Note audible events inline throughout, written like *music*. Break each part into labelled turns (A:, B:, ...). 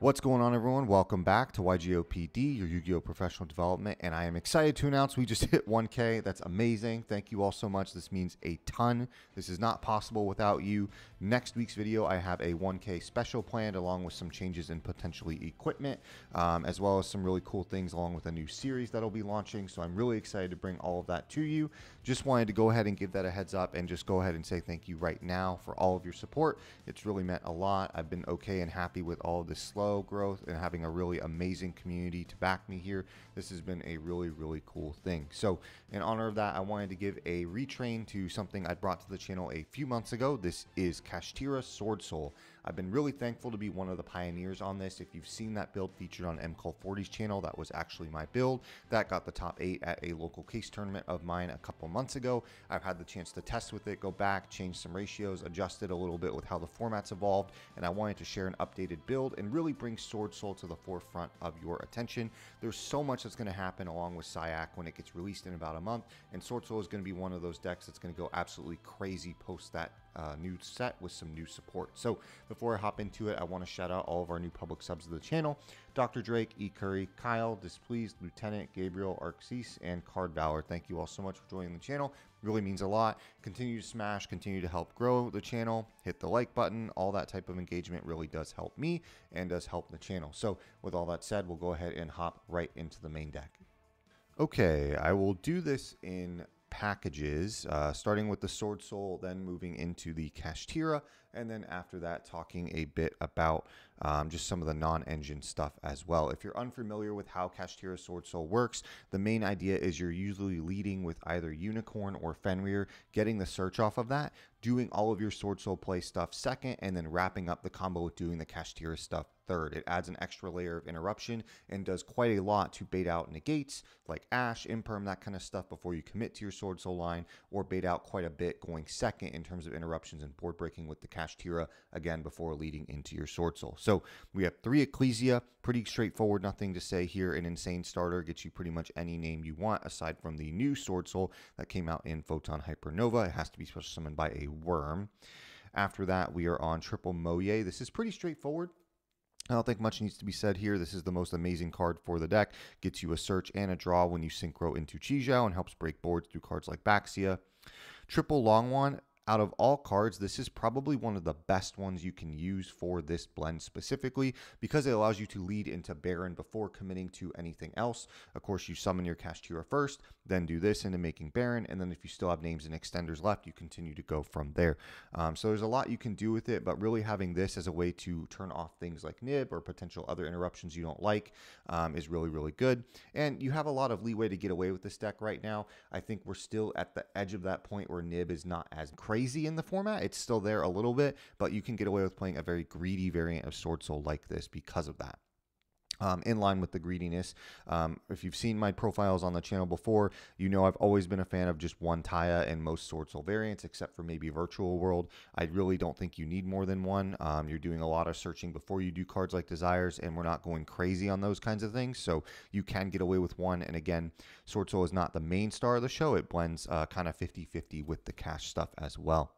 A: What's going on, everyone? Welcome back to YGOPD, your Yu Gi Oh! professional development. And I am excited to announce we just *laughs* hit 1K. That's amazing. Thank you all so much. This means a ton. This is not possible without you. Next week's video, I have a 1K special planned along with some changes in potentially equipment, um, as well as some really cool things along with a new series that'll be launching. So I'm really excited to bring all of that to you. Just wanted to go ahead and give that a heads up and just go ahead and say thank you right now for all of your support. It's really meant a lot. I've been okay and happy with all of this slow growth and having a really amazing community to back me here. This has been a really, really cool thing. So, in honor of that, I wanted to give a retrain to something I brought to the channel a few months ago. This is Kashtira Sword Soul. I've been really thankful to be one of the pioneers on this. If you've seen that build featured on MCall40's channel, that was actually my build. That got the top eight at a local case tournament of mine a couple months ago. I've had the chance to test with it, go back, change some ratios, adjust it a little bit with how the format's evolved, and I wanted to share an updated build and really bring Sword Soul to the forefront of your attention. There's so much that's going to happen along with CYAC when it gets released in about a month, and Sword Soul is going to be one of those decks that's going to go absolutely crazy post that uh, new set with some new support. So before I hop into it, I want to shout out all of our new public subs of the channel. Dr. Drake, E. Curry, Kyle, Displeased, Lieutenant, Gabriel, Arxis, and Card Valor. Thank you all so much for joining the channel. It really means a lot. Continue to smash, continue to help grow the channel. Hit the like button. All that type of engagement really does help me and does help the channel. So with all that said, we'll go ahead and hop right into the main deck. Okay, I will do this in packages, uh, starting with the Sword Soul, then moving into the Kashtira, and then after that, talking a bit about um, just some of the non engine stuff as well. If you're unfamiliar with how Kashtira Sword Soul works, the main idea is you're usually leading with either Unicorn or Fenrir, getting the search off of that, doing all of your Sword Soul play stuff second, and then wrapping up the combo with doing the Kashtira stuff third. It adds an extra layer of interruption and does quite a lot to bait out negates like Ash, Imperm, that kind of stuff before you commit to your Sword Soul line, or bait out quite a bit going second in terms of interruptions and board breaking with the Kashtira again before leading into your Sword Soul. So we have three Ecclesia, pretty straightforward, nothing to say here. An insane starter gets you pretty much any name you want aside from the new Sword Soul that came out in Photon Hypernova. It has to be special summoned by a worm. After that, we are on Triple Moye. This is pretty straightforward. I don't think much needs to be said here. This is the most amazing card for the deck. Gets you a search and a draw when you synchro into Chixiao and helps break boards through cards like Baxia. Triple Longyuan, out of all cards, this is probably one of the best ones you can use for this blend specifically because it allows you to lead into Baron before committing to anything else. Of course, you summon your Kashtira first, then do this into making Baron, and then if you still have names and extenders left, you continue to go from there. Um, so there's a lot you can do with it, but really having this as a way to turn off things like Nib or potential other interruptions you don't like um, is really, really good. And you have a lot of leeway to get away with this deck right now. I think we're still at the edge of that point where Nib is not as crazy crazy in the format. It's still there a little bit, but you can get away with playing a very greedy variant of Sword Soul like this because of that. Um, in line with the greediness. Um, if you've seen my profiles on the channel before, you know I've always been a fan of just one Taia and most Sword Soul variants, except for maybe Virtual World. I really don't think you need more than one. Um, you're doing a lot of searching before you do cards like Desires, and we're not going crazy on those kinds of things, so you can get away with one. And again, Sword Soul is not the main star of the show. It blends uh, kind of 50-50 with the cash stuff as well.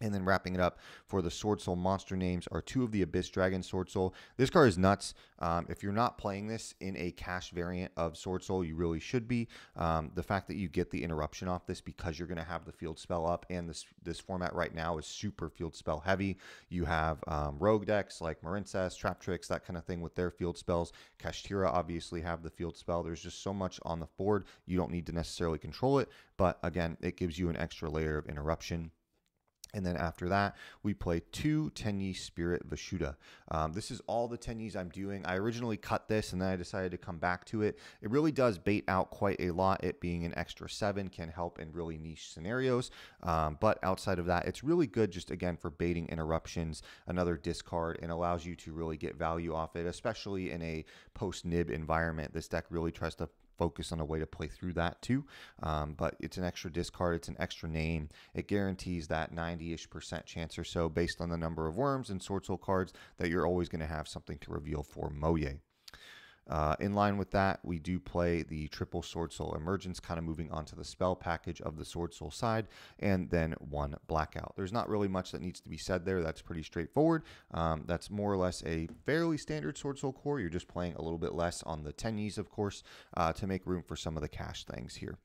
A: And then wrapping it up for the Sword Soul monster names are two of the Abyss Dragon Sword Soul. This card is nuts. Um, if you're not playing this in a cash variant of Sword Soul, you really should be. Um, the fact that you get the interruption off this because you're going to have the field spell up, and this this format right now is super field spell heavy. You have um, rogue decks like Marincess, Traptrix, that kind of thing with their field spells. Kashtira obviously have the field spell. There's just so much on the board. You don't need to necessarily control it, but again, it gives you an extra layer of interruption. And then after that, we play two Tenyi Spirit Vishuda. Um, this is all the Tenyis I'm doing. I originally cut this and then I decided to come back to it. It really does bait out quite a lot. It being an extra seven can help in really niche scenarios. Um, but outside of that, it's really good just again for baiting interruptions, another discard, and allows you to really get value off it, especially in a post nib environment. This deck really tries to focus on a way to play through that too. Um, but it's an extra discard, it's an extra name. It guarantees that 90 ish percent chance or so based on the number of worms and Sword Soul cards that you're always going to have something to reveal for Moye. Uh, in line with that, we do play the triple Sword Soul Emergence, kind of moving onto the spell package of the Sword Soul side, and then one Blackout. There's not really much that needs to be said there. That's pretty straightforward. Um, that's more or less a fairly standard Sword Soul core. You're just playing a little bit less on the Tenyis, of course, uh, to make room for some of the cash things here.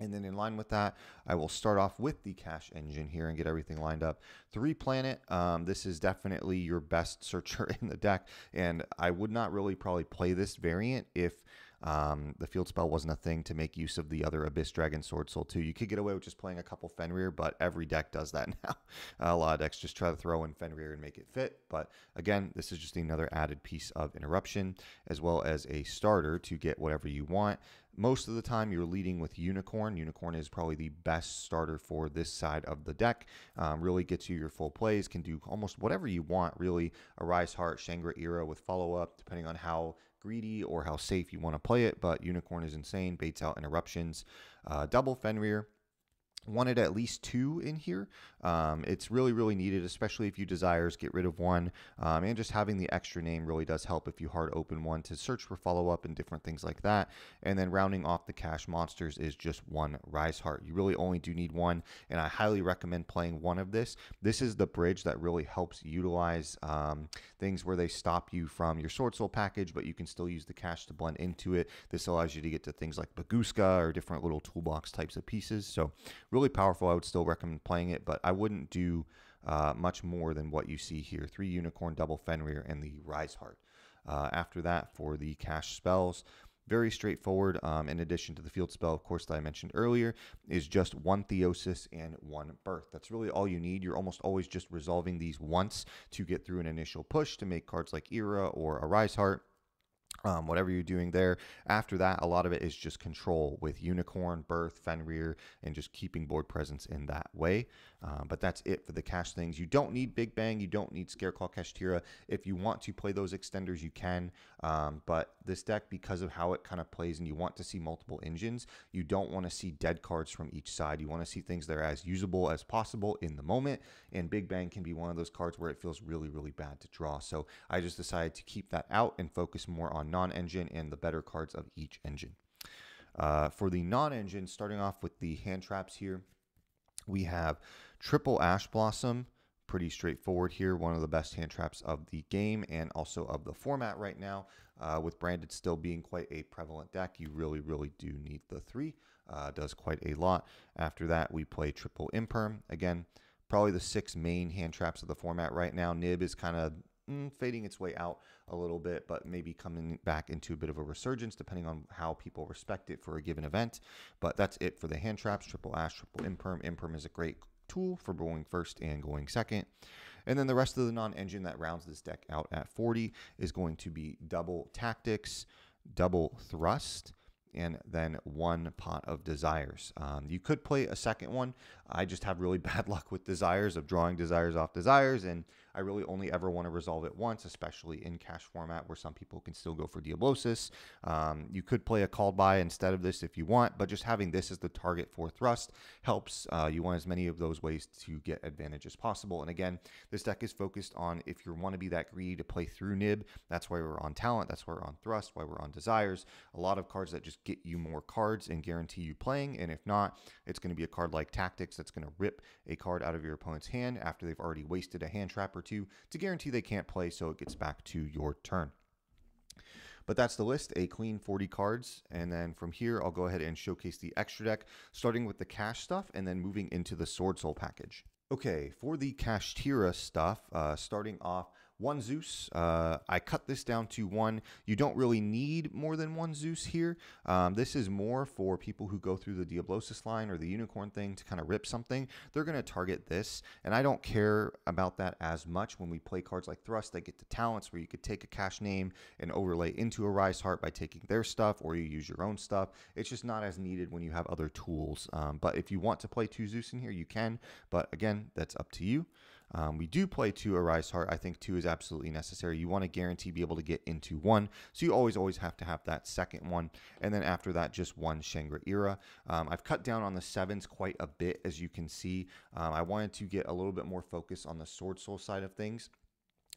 A: And then in line with that, I will start off with the cash engine here and get everything lined up. Three planet, um, this is definitely your best searcher *laughs* in the deck. And I would not really probably play this variant if um, the field spell wasn't a thing to make use of the other Abyss Dragon Sword Soul too. You could get away with just playing a couple Fenrir, but every deck does that *laughs* now. a lot of decks just try to throw in Fenrir and make it fit. But again, this is just another added piece of interruption as well as a starter to get whatever you want. Most of the time, you're leading with Unicorn. Unicorn is probably the best starter for this side of the deck. Um, really gets you your full plays, can do almost whatever you want, really. Arise Heart, Shangri-Ira with follow up, depending on how greedy or how safe you want to play it. But Unicorn is insane, baits out interruptions. Uh, double Fenrir wanted at least two in here. Um, it's really, really needed, especially if you desires get rid of one. Um, and just having the extra name really does help if you hard open one to search for follow up and different things like that. And then rounding off the cash monsters is just one Rise Heart. You really only do need one, and I highly recommend playing one of this. This is the bridge that really helps utilize um, things where they stop you from your Sword Soul package, but you can still use the cash to blend into it. This allows you to get to things like Bagooska or different little toolbox types of pieces. So, really really powerful. I would still recommend playing it, but I wouldn't do uh, much more than what you see here. Three Unicorn, Double Fenrir, and the Rise Heart. Uh, after that, for the cash spells, very straightforward. Um, in addition to the field spell, of course, that I mentioned earlier, is just one Theosis and one Birth. That's really all you need. You're almost always just resolving these once to get through an initial push to make cards like Ira or Arise Heart um, whatever you're doing there. After that, a lot of it is just control with Unicorn, Birth, Fenrir, and just keeping board presence in that way. Um, but that's it for the cash things. You don't need Big Bang. You don't need Scareclaw Kashtira. If you want to play those extenders, you can. Um, but this deck, because of how it kind of plays and you want to see multiple engines, you don't want to see dead cards from each side. You want to see things that are as usable as possible in the moment. And Big Bang can be one of those cards where it feels really, really bad to draw. So I just decided to keep that out and focus more on non-engine and the better cards of each engine. Uh, for the non-engine, starting off with the hand traps here, we have triple ash blossom. Pretty straightforward here. One of the best hand traps of the game and also of the format right now. Uh, with branded still being quite a prevalent deck, you really, really do need the three. Uh, does quite a lot. After that, we play triple imperm. Again, probably the six main hand traps of the format right now. Nib is kind of mm, fading its way out a little bit, but maybe coming back into a bit of a resurgence depending on how people respect it for a given event. But that's it for the hand traps triple ash, triple imperm. Imperm is a great tool for going first and going second. And then the rest of the non engine that rounds this deck out at 40 is going to be double tactics, double thrust, and then one pot of desires. Um, you could play a second one. I just have really *laughs* bad luck with desires of drawing desires off desires, and I really only ever want to resolve it once, especially in cash format where some people can still go for Diablosis. Um, you could play a called by instead of this if you want, but just having this as the target for thrust helps. Uh, you want as many of those ways to get advantage as possible. And again, this deck is focused on if you want to be that greedy to play through Nib, that's why we're on talent, that's why we're on thrust, why we're on desires. A lot of cards that just get you more cards and guarantee you playing. And if not, it's going to be a card like Tactics that's going to rip a card out of your opponent's hand after they've already wasted a hand trap or two to guarantee they can't play so it gets back to your turn. But that's the list, a clean 40 cards. And then from here, I'll go ahead and showcase the extra deck, starting with the cash stuff and then moving into the Sword Soul package. Okay, for the Kashtira stuff, uh, starting off one Zeus. Uh, I cut this down to one. You don't really need more than one Zeus here. Um, this is more for people who go through the Diablosis line or the Unicorn thing to kind of rip something. They're going to target this, and I don't care about that as much when we play cards like Thrust that get to talents where you could take a cash name and overlay into a Rise Heart by taking their stuff, or you use your own stuff. It's just not as needed when you have other tools. Um, but if you want to play two Zeus in here, you can. But again, that's up to you. Um, we do play two Arise Heart. I think two is absolutely necessary. You want to guarantee be able to get into one. So you always, always have to have that second one. And then after that, just one Shangri-Ira. Um, I've cut down on the sevens quite a bit, as you can see. Um, I wanted to get a little bit more focus on the Sword Soul side of things.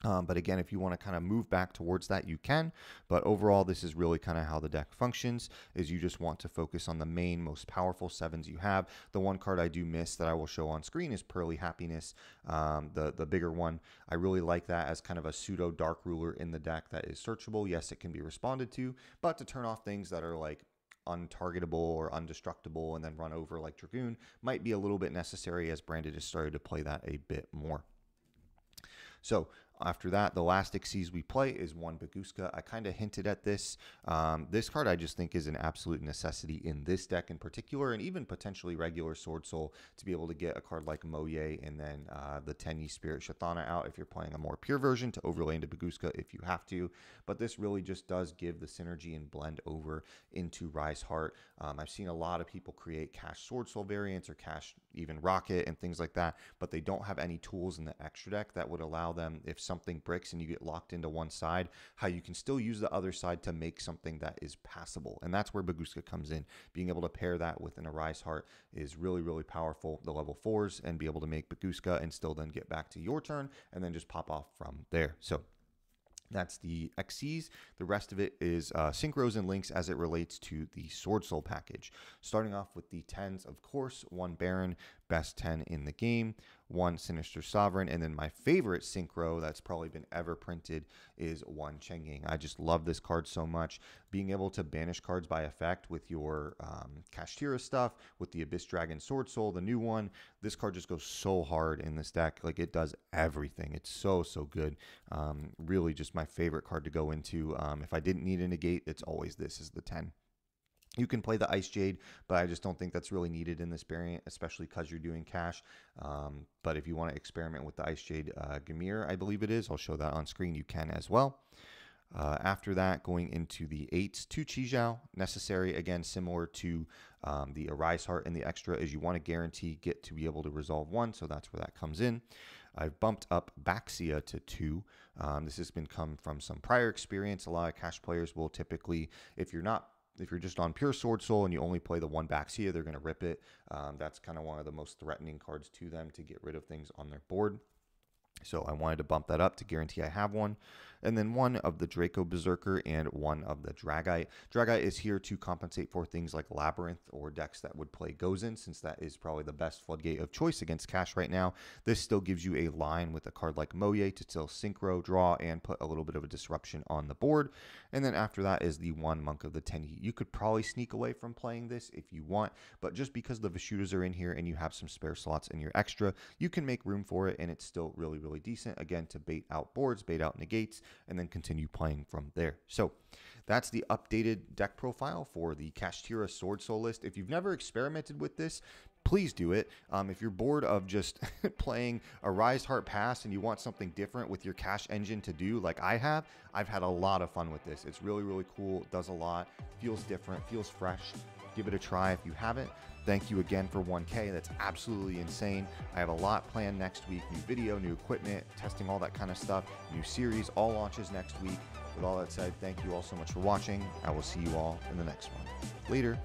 A: Um, but again, if you want to kind of move back towards that, you can. But overall, this is really kind of how the deck functions. Is you just want to focus on the main, most powerful sevens you have. The one card I do miss that I will show on screen is Pearly Happiness, um, the the bigger one. I really like that as kind of a pseudo Dark Ruler in the deck that is searchable. Yes, it can be responded to, but to turn off things that are like untargetable or undestructible and then run over like Dragoon might be a little bit necessary as Branded has started to play that a bit more. So after that, the last Xyz we play is one Bagooska. I kind of hinted at this. Um, this card I just think is an absolute necessity in this deck in particular, and even potentially regular Sword Soul to be able to get a card like Moye and then uh, the Tenyi Spirit Shthana out if you're playing a more pure version to overlay into Bagooska if you have to. But this really just does give the synergy and blend over into Rise Heart. Um, I've seen a lot of people create Cash Sword Soul variants or Cash even Rocket and things like that, but they don't have any tools in the extra deck that would allow them if something bricks and you get locked into one side, how you can still use the other side to make something that is passable. And that's where Bagooska comes in. Being able to pair that with an Arise Heart is really, really powerful. The level fours and be able to make Bagooska and still then get back to your turn and then just pop off from there. So that's the Xyz. The rest of it is uh, synchros and links as it relates to the Sword Soul package. Starting off with the 10s, of course, one Baron, best 10 in the game, one Sinister Sovereign, and then my favorite synchro that's probably been ever printed is one Chengying. I just love this card so much. Being able to banish cards by effect with your um, Kashtira stuff, with the Abyss Dragon Sword Soul, the new one, this card just goes so hard in this deck. Like it does everything. It's so, so good. Um, really just my favorite card to go into. Um, if I didn't need a negate, it's always this is the 10. You can play the Ice Jade, but I just don't think that's really needed in this variant, especially because you're doing cash. Um, but if you want to experiment with the Ice Jade uh, Gymir, I believe it is, I'll show that on screen. You can as well. Uh, after that, going into the eights, two Chixiao, necessary, again, similar to um, the Arise Heart and the extra, is you want to guarantee get to be able to resolve one, so that's where that comes in. I've bumped up Baxia to two. Um, this has been come from some prior experience. A lot of cash players will typically, if you're not if you're just on pure Sword Soul and you only play the one Baxia, they're going to rip it. Um, that's kind of one of the most threatening cards to them to get rid of things on their board. So I wanted to bump that up to guarantee I have one and then one of the Draco Berserker and one of the Dragite. Dragite is here to compensate for things like Labyrinth or decks that would play Gozen, since that is probably the best floodgate of choice against Cash right now. This still gives you a line with a card like Moye to still synchro, draw, and put a little bit of a disruption on the board. And then after that is the one Monk of the Tenyi. You could probably sneak away from playing this if you want, but just because the Vishudas are in here and you have some spare slots in your extra, you can make room for it, and it's still really, really decent. Again, to bait out boards, bait out negates, and then continue playing from there. So that's the updated deck profile for the Kashtira Sword Soul list. If you've never experimented with this, please do it. Um, if you're bored of just *laughs* playing a Rise Heart Pass and you want something different with your cash engine to do, like I have, I've had a lot of fun with this. It's really, really cool. Does a lot, feels different, feels fresh. Give it a try if you haven't. Thank you again for 1K. That's absolutely insane. I have a lot planned next week new video, new equipment, testing all that kind of stuff, new series, all launches next week. With all that said, thank you all so much for watching. I will see you all in the next one. Later.